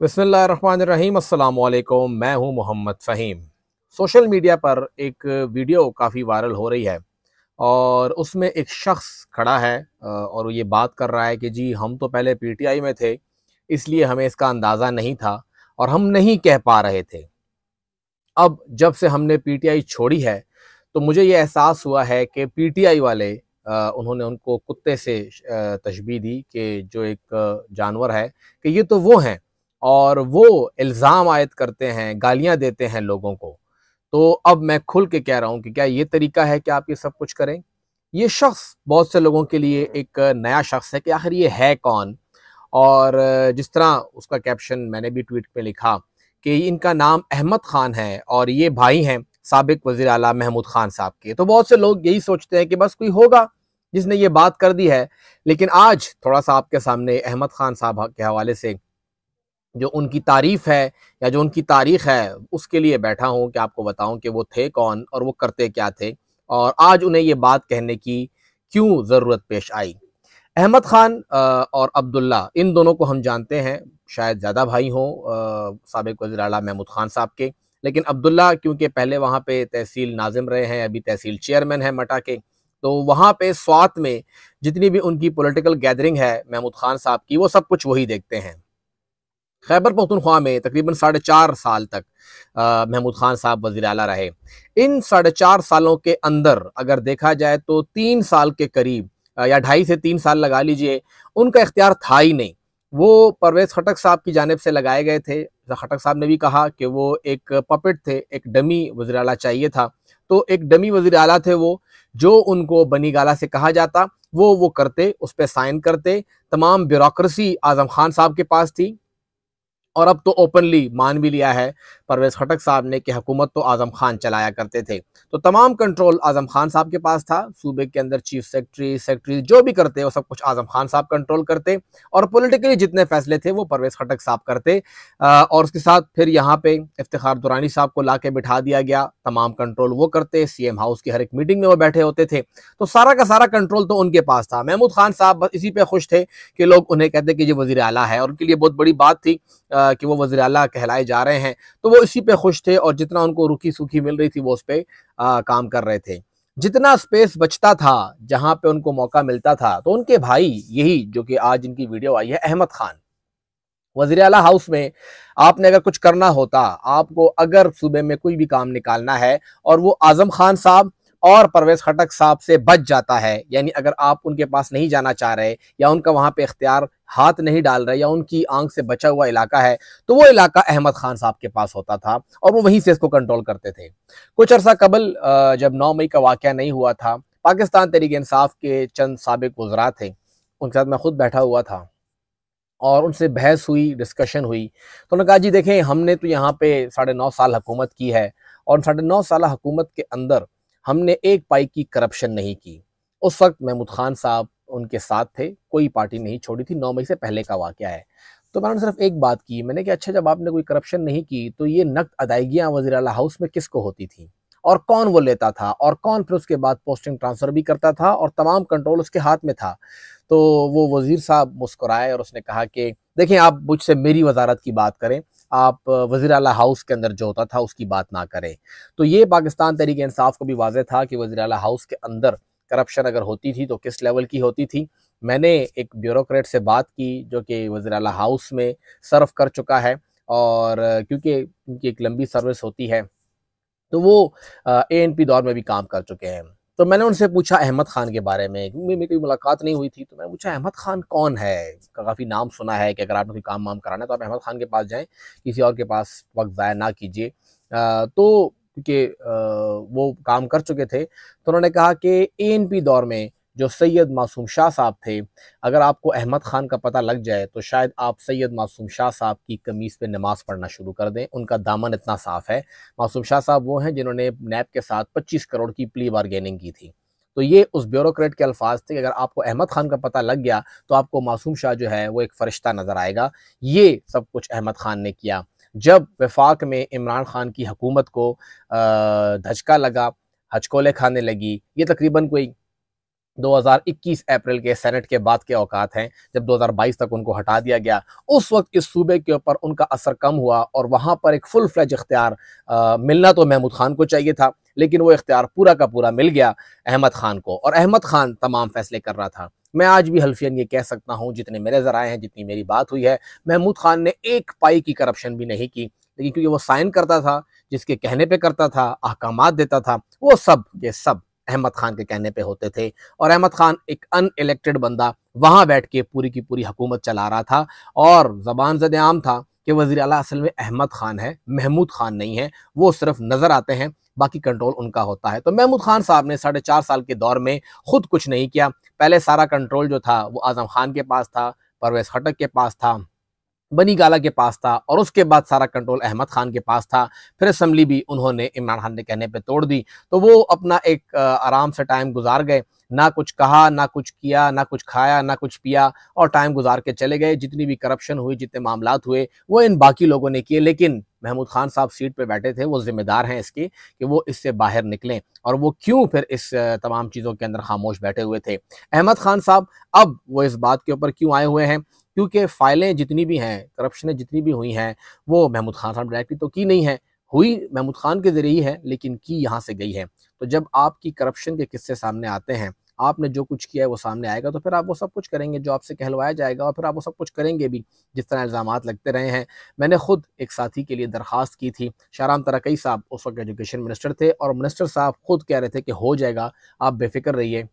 बसमीम अल्लाम मैं हूँ मोहम्मद फ़हीम। सोशल मीडिया पर एक वीडियो काफ़ी वायरल हो रही है और उसमें एक शख्स खड़ा है और ये बात कर रहा है कि जी, हम तो पहले पीटीआई में थे, इसलिए हमें इसका अंदाज़ा नहीं था और हम नहीं कह पा रहे थे। अब जब से हमने पीटीआई छोड़ी है तो मुझे ये एहसास हुआ है कि पीटीआई वाले उन्होंने उनको कुत्ते से तशबी दी कि जो एक जानवर है कि ये तो वो हैं। और वो इल्ज़ाम आयद करते हैं, गालियाँ देते हैं लोगों को। तो अब मैं खुल के कह रहा हूँ कि क्या ये तरीका है कि आप ये सब कुछ करें? ये शख्स बहुत से लोगों के लिए एक नया शख्स है कि आखिर ये है कौन? और जिस तरह उसका कैप्शन मैंने भी ट्वीट पे लिखा कि इनका नाम अहमद खान है और ये भाई हैं सबक वज़ी अला महमूद खान साहब के। तो बहुत से लोग यही सोचते हैं कि बस कोई होगा जिसने ये बात कर दी है। लेकिन आज थोड़ा सा आपके सामने अहमद खान साहब के हवाले से जो उनकी तारीफ़ है या जो उनकी तारीख़ है, उसके लिए बैठा हूँ कि आपको बताऊँ कि वो थे कौन और वो करते क्या थे। और आज उन्हें ये बात कहने की क्यों ज़रूरत पेश आई? अहमद ख़ान और अब्दुल्ला, इन दोनों को हम जानते हैं, शायद ज़्यादा भाई हों सबक वजी अला महमूद ख़ान साहब के। लेकिन अब्दुल्ला, क्योंकि पहले वहाँ पे तहसील नाजिम रहे हैं, अभी तहसील चेयरमैन है मटा के तो वहाँ पे स्वात में जितनी भी उनकी पॉलिटिकल गैदरिंग है महमूद खान साहब की, वो सब कुछ वही देखते हैं। खैबर पख्तनख्वा में तकरीबन साढ़े चार साल तक महमूद खान साहब वजी अला रहे। इन साढ़े चार सालों के अंदर अगर देखा जाए तो तीन साल के करीब या ढाई से तीन साल लगा लीजिए, उनका इख्तियार था ही नहीं। वो परवेज़ खटक साहब की जानब से लगाए गए थे। खटक साहब ने भी कहा कि वो एक पपेट थे, एक डमी वजी अला चाहिए था। तो एक डमी वजी अला थे वो, जो उनको बनी गाला से कहा जाता, वो वो करते, उस पर साइन करते। तमाम ब्यूरोसी आज़म खान साहब के पास थी। और अब तो ओपनली मान भी लिया है परवेज खटक साहब ने कि हुकूमत तो आज़म खान चलाया करते थे। तो तमाम कंट्रोल आज़म खान साहब के पास था, सूबे के अंदर चीफ सेक्रेटरी सेक्रेटरी जो भी करते वो सब कुछ आज़म खान साहब कंट्रोल करते और पॉलिटिकली जितने फैसले थे वो परवेज खटक साहब करते। और उसके साथ फिर यहाँ पे इफ्तार दुरानी साहब को ला बिठा दिया गया। तमाम कंट्रोल वो करते सी एम हाउस की हर एक मीटिंग में वो बैठे होते थे। तो सारा का सारा कंट्रोल तो उनके पास था। महमूद खान साहब इसी पे खुश थे कि लोग उन्हें कहते कि ये वजी अला है और उनके लिए बहुत बड़ी बात थी। कि वो वजी अला कहलाए जा रहे हैं। तो वो इसी पे खुश थे और जितना उनको रुकी सूखी मिल रही थी, वो उस पर काम कर रहे थे। जितना स्पेस बचता था, जहाँ पे उनको मौका मिलता था तो उनके भाई यही जो कि आज इनकी वीडियो आई है, अहमद खान। वज़ीर अला हाउस में आपने अगर कुछ करना होता, आपको अगर सूबे में कोई भी काम निकालना है और वो आज़म खान साहब और परवेज खटक साहब से बच जाता है। यानी अगर आप उनके पास नहीं जाना चाह रहे या उनका वहाँ पे इख्तियार हाथ नहीं डाल रहे या उनकी आँख से बचा हुआ इलाका है तो वो इलाका अहमद खान साहब के पास होता था और वो वहीं से इसको कंट्रोल करते थे। कुछ अर्सा कबल जब नौ मई का वाक़ नहीं हुआ था, पाकिस्तान तरीके इंसाफ के चंद सबक गुजरा थे। उनके साथ मैं खुद बैठा हुआ था और उनसे बहस हुई डिस्कशन हुई। तो उन्होंने कहा, जी, देखें, हमने तो यहाँ पे साढ़े नौ साल हुकूमत की है और साढ़े नौ साल हुकूमत के अंदर हमने एक पाई की करप्शन नहीं की। उस वक्त महमूद खान साहब उनके साथ थे, कोई पार्टी नहीं छोड़ी थी, नौ मई से पहले का वाक़ है। तो मैंने सिर्फ़ एक बात की, मैंने कहा अच्छा जब आपने कोई करप्शन नहीं की तो ये नकद अदायगियाँ वजी अला हाउस में किसको होती थी? और कौन वो लेता था? और कौन फिर उसके बाद पोस्टिंग ट्रांसफ़र भी करता था और तमाम कंट्रोल उसके हाथ में था? तो वो वज़ीर साहब मुस्कुराए और उसने कहा कि देखें आप मुझसे मेरी वजारत की बात करें आप वज़ी अला हाउस के अंदर जो होता था, उसकी बात ना करें। तो ये पाकिस्तान तरीके इंसाफ को भी वाजह था कि वज़ी अला हाउस के अंदर करप्शन अगर होती थी तो किस लेवल की होती थी? मैंने एक ब्यूरोक्रेट से बात की, जो कि वज़ी अला हाउस में सर्व कर चुका है और क्योंकि उनकी एक लंबी सर्विस होती है तो वो ए एन पी दौर में भी काम कर चुके हैं। तो मैंने उनसे पूछा अहमद खान के बारे में क्योंकि मेरी कोई मुलाकात नहीं हुई थी? तो मैंने पूछा, अहमद खान कौन है? काफ़ी नाम सुना है कि अगर आपने कोई काम वाम कराना है तो आप अहमद खान के पास जाएँ, किसी और के पास वक्त ज़ाया ना कीजिए। तो क्योंकि वो काम कर चुके थे तो उन्होंने कहा कि ए दौर में जो सैयद मासूम शाह साहब थे, अगर आपको अहमद ख़ान का पता लग जाए तो शायद आप सैयद मासूम शाह साहब की कमीज़ पे नमाज़ पढ़ना शुरू कर दें। उनका दामन इतना साफ़ है। मासूम शाह साहब वो हैं जिन्होंने नैब के साथ 25 करोड़ की प्ली बारगेनिंग की थी। तो ये उस ब्यूरोक्रेट के अल्फाज थे। अगर आपको अहमद खान का पता लग गया तो आपको मासूम शाह जो है, वो एक फ़रिश्ता नज़र आएगा। ये सब कुछ अहमद खान ने किया। जब वफाक में इमरान खान की हकूमत को धचका लगा, हचकोले खाने लगी, ये तकरीबन कोई 2021 अप्रैल के सेनेट के बाद के औकात हैं, जब 2022 तक उनको हटा दिया गया। उस वक्त इस सूबे के ऊपर उनका असर कम हुआ और वहाँ पर एक फुल फ्लैज इख्तियार मिलना तो महमूद खान को चाहिए था, लेकिन वो इख्तियार पूरा का पूरा मिल गया अहमद खान को। और अहमद खान तमाम फैसले कर रहा था। मैं आज भी हल्फियन ये कह सकता हूँ, जितने मेरे ज़राए हैं, जितनी मेरी बात हुई है, महमूद खान ने एक पाई की करप्शन भी नहीं की, लेकिन क्योंकि वो साइन करता था, जिसके कहने पे करता था अहकाम देता था, वो सब ये सब अहमद खान के कहने पे होते थे। और अहमद खान एक अन इलेक्टेड बंदा, वहाँ बैठ के पूरी की पूरी हुकूमत चला रहा था और जबान जद आम था कि वजी अला असल में अहमद खान है, महमूद खान नहीं है, वो सिर्फ़ नज़र आते हैं, बाकी कंट्रोल उनका होता है। तो महमूद खान साहब ने साढ़े चार साल के दौर में खुद कुछ नहीं किया। पहले सारा कंट्रोल जो था, वो आज़म खान के पास था, परवेज खटक के पास था। बनी गाला के पास था और उसके बाद सारा कंट्रोल अहमद खान के पास था। फिर असम्बली भी उन्होंने इमरान खान ने कहने पे तोड़ दी। तो वो अपना एक आराम से टाइम गुजार गए। ना कुछ कहा, ना कुछ किया, ना कुछ खाया, ना कुछ पिया और टाइम गुजार के चले गए। जितनी भी करप्शन हुई, जितने मामला हुए, वो इन बाकी लोगों ने किए। लेकिन महमूद खान साहब सीट पे बैठे थे, वो जिम्मेदार हैं इसके कि वो इससे बाहर निकलें और वो क्यों फिर इस तमाम चीज़ों के अंदर खामोश बैठे हुए थे। अहमद खान साहब अब वो इस बात के ऊपर क्यों आए हुए हैं? क्योंकि फाइलें जितनी भी हैं, करप्शनें जितनी भी हुई हैं, वो महमूद खान साहब डायरेक्टली तो की नहीं है। हुई महमूद खान के ज़रिए ही है, लेकिन की यहाँ से गई है। तो जब आपकी करप्शन के किस्से सामने आते हैं, आपने जो कुछ किया है वो सामने आएगा तो फिर आप वो सब कुछ करेंगे जो आपसे कहलवाया जाएगा और फिर आप वो सब कुछ करेंगे भी, जिस तरह इल्ज़ाम लगते रहे हैं। मैंने खुद एक साथी के लिए दरख्वास्त की थी शाराम तरकई साहब, उस वक्त एजुकेशन मिनिस्टर थे और मिनिस्टर साहब खुद कह रहे थे कि हो जाएगा, आप बेफिक्र रहिए।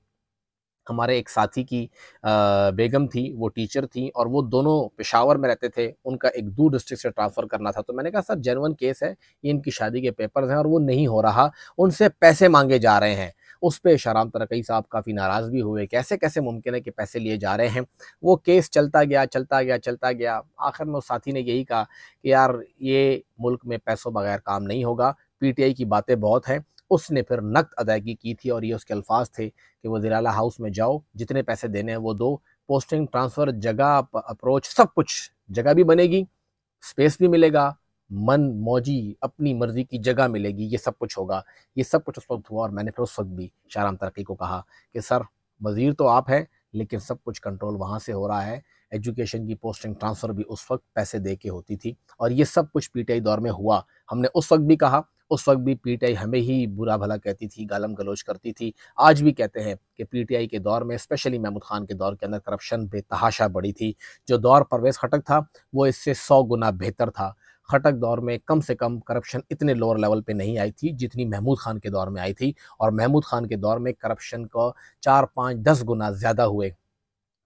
हमारे एक साथी की बेगम थी, वो टीचर थी और वो दोनों पेशावर में रहते थे, उनका एक दूर डिस्ट्रिक्ट से ट्रांसफ़र करना था। तो मैंने कहा, सर जेनवन केस है, ये इनकी शादी के पेपर्स हैं और वो नहीं हो रहा, उनसे पैसे मांगे जा रहे हैं। उस पर शराम तरकई साहब काफ़ी नाराज़ भी हुए, कैसे कैसे मुमकिन है कि पैसे लिए जा रहे हैं? वो केस चलता गया चलता गया चलता गया। आखिर में उस साथी ने यही कहा कि, यार, ये मुल्क में पैसों बगैर काम नहीं होगा पीटीआई की बातें बहुत हैं उसने फिर नकद अदायगी की थी और ये उसके अल्फाज थे कि वो ज़िला हाउस में जाओ, जितने पैसे देने हैं वो दो, पोस्टिंग, ट्रांसफ़र, जगह अप्रोच, सब कुछ। जगह भी बनेगी, स्पेस भी मिलेगा, मन, मौजी, अपनी मर्ज़ी की जगह मिलेगी, ये सब कुछ होगा। ये सब कुछ उस वक्त हुआ और मैंने फिर उस वक्त भी शाहराम तरक्की को कहा कि, सर, वज़ीर तो आप हैं, लेकिन सब कुछ कंट्रोल वहाँ से हो रहा है। एजुकेशन की पोस्टिंग ट्रांसफ़र भी उस वक्त पैसे दे के होती थी और ये सब कुछ पीटीआई दौर में हुआ। हमने उस वक्त भी कहा उस वक्त भी पीटीआई हमें ही बुरा भला कहती थी, गालम गलोच करती थी। आज भी कहते हैं कि पीटीआई के दौर में, स्पेशली महमूद खान के दौर के अंदर करप्शन बेतहाशा बढ़ी थी। जो दौर परवेज़ खटक था, वो इससे सौ गुना बेहतर था। खटक दौर में कम से कम करप्शन इतने लोअर लेवल पे नहीं आई थी जितनी महमूद खान के दौर में आई थी। और महमूद खान के दौर में करप्शन को चार पाँच दस गुना ज़्यादा हुए।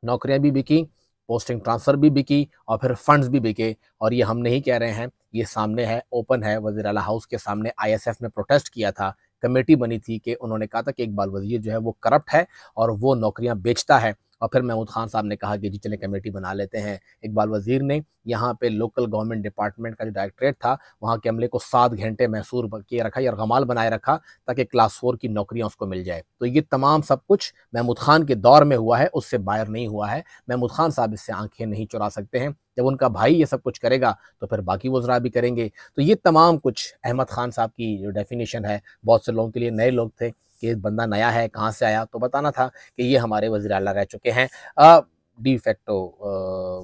नौकरियाँ भी बिकी पोस्टिंग ट्रांसफ़र भी बिकी और फिर फंड्स भी बिके। और ये हम नहीं कह रहे हैं, ये सामने है, ओपन है, वज़ीर अला हाउस के सामने आईएसएफ ने प्रोटेस्ट किया था, कमेटी बनी थी कि उन्होंने कहा था कि एक बाल वज़ीर जो है वो करप्ट है और वो नौकरियाँ बेचता है। और फिर महमूद खान साहब ने कहा कि जी, चले कमेटी बना लेते हैं। इकबाल वज़ीर ने यहाँ पे लोकल गवर्नमेंट डिपार्टमेंट का जो डायरेक्ट्रेट था, वहाँ के अमले को सात घंटे महसूर किए रखा या गमाल बनाए रखा ताकि क्लास फोर की नौकरियाँ उसको मिल जाए। तो ये तमाम सब कुछ महमूद खान के दौर में हुआ है, उससे बाहर नहीं हुआ है। महमूद खान साहब इससे आँखें नहीं चुरा सकते हैं। जब उनका भाई ये सब कुछ करेगा तो फिर बाकी वजरा भी करेंगे। तो ये तमाम कुछ अहमद खान साहब की जो डेफिनेशन है, बहुत से लोगों के लिए नए लोग थे कि बंदा नया है, कहाँ से आया तो बताना था कि ये हमारे वज़ी अला रह चुके हैं। डी फैक्टो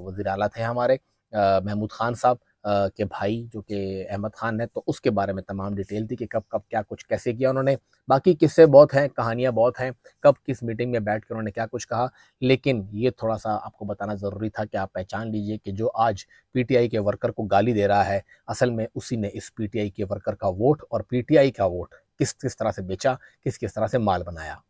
वज़ी अला थे हमारे महमूद खान साहब। के भाई जो कि अहमद खान है तो उसके बारे में तमाम डिटेल थी कि कब कब क्या कुछ, कैसे किया उन्होंने। बाकी किस्से बहुत हैं, कहानियाँ बहुत हैं, कब किस मीटिंग में बैठ कर उन्होंने क्या कुछ कहा, लेकिन ये थोड़ा सा आपको बताना ज़रूरी था कि आप पहचान लीजिए कि जो आज पीटीआई के वर्कर को गाली दे रहा है, असल में उसी ने इस पीटीआई के वर्कर का वोट और पीटीआई का वोट किस किस तरह से बेचा, किस किस तरह से माल बनाया।